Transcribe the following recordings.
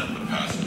let the past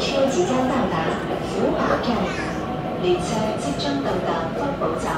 车即将到达福宝站，列车即将到达福宝站。